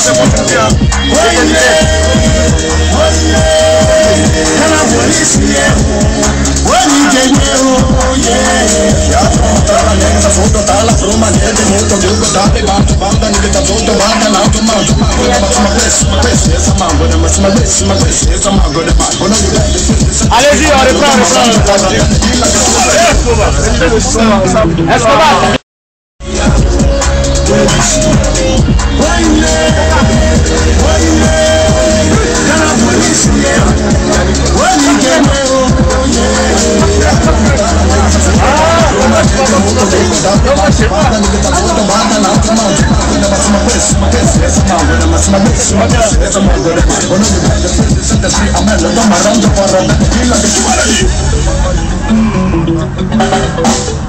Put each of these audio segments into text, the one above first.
Você é muito ela polícia. Photo olha pra olha pra lá. Escobar, stop the box Mata nigga tá gordo, mata na outra mão Quando eu passo uma coisa, uma coisa Essa mão, quando eu passo uma coisa, uma coisa Essa mão, quando eu passo uma coisa Senta assim, a merda, toma round Para a tequila, que que para aí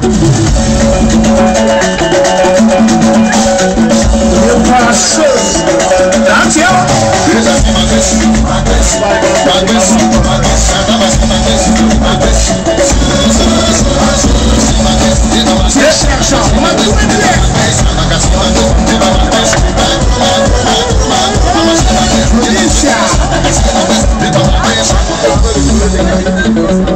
Thank you. I'm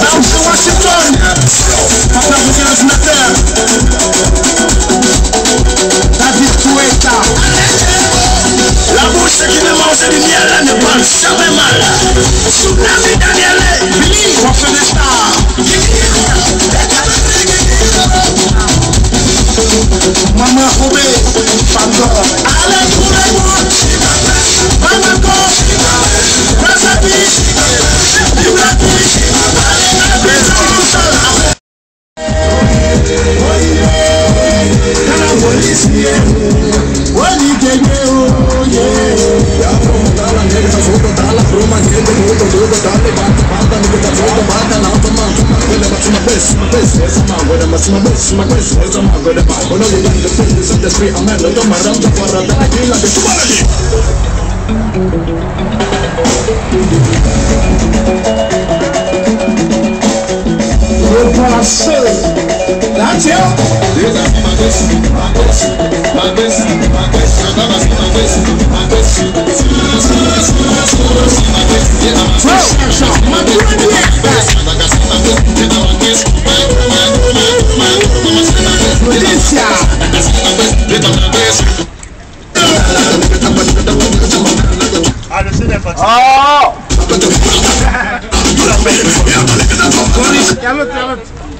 That's Washington, Papa David la bouche qui ne mange ni miel ne parle jamais mal. Meu coração Matia, Deus me magoço, magoço, magoço, magoço, andava assim, magoço, magoço, suas, suas, suas, suas, magoço, e dava magoço, magoço, magoço, magoço, magoço, magoço, e dava magoço, Polícia! Oh! Damn it, damn it.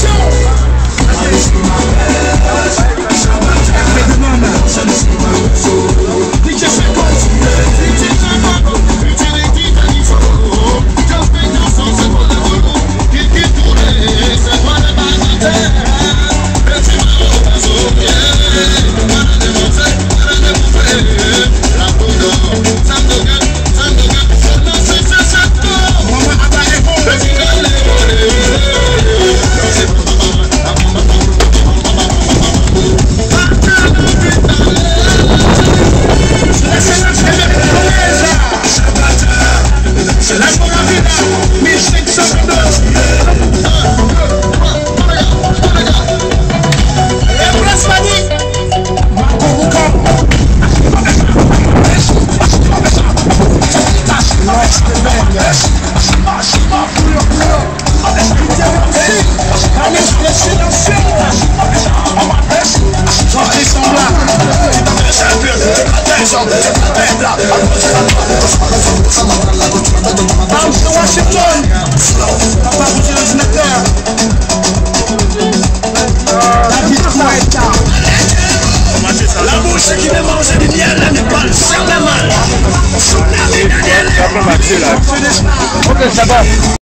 Mathieu la main.